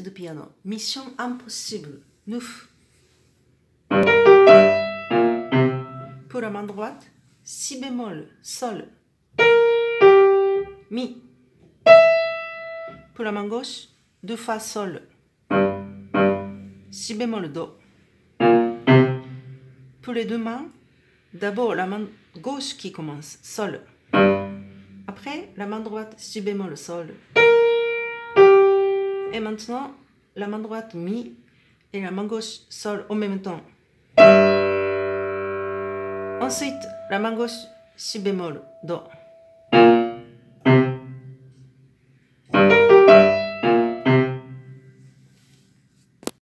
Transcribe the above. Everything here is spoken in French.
de piano. Mission impossible. 9. Pour la main droite, si bémol, sol, mi. Pour la main gauche, deux fois sol, si bémol, do. Pour les deux mains, d'abord la main gauche qui commence, sol. Après, la main droite, si bémol, sol. Et maintenant, la main droite, mi, et la main gauche, sol en même temps. Ensuite, la main gauche, si bémol, do.